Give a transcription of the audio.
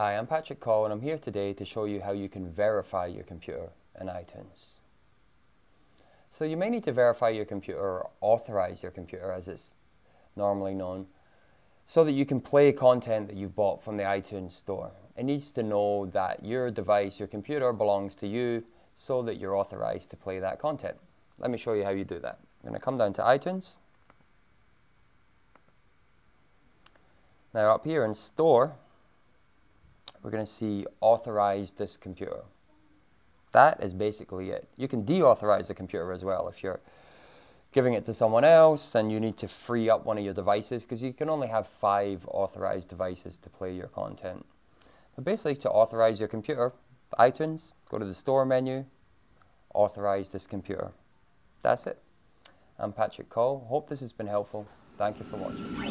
Hi, I'm Patrick Coll and I'm here today to show you how you can verify your computer in iTunes. So you may need to verify your computer or authorize your computer as it's normally known so that you can play content that you've bought from the iTunes store. It needs to know that your device, your computer belongs to you so that you're authorized to play that content. Let me show you how you do that. I'm going to come down to iTunes. Now up here in store, we're going to see authorize this computer. That is basically it. You can deauthorize the computer as well if you're giving it to someone else and you need to free up one of your devices because you can only have five authorized devices to play your content. But basically to authorize your computer, iTunes, go to the store menu, authorize this computer. That's it. I'm Patrick Coll. Hope this has been helpful. Thank you for watching.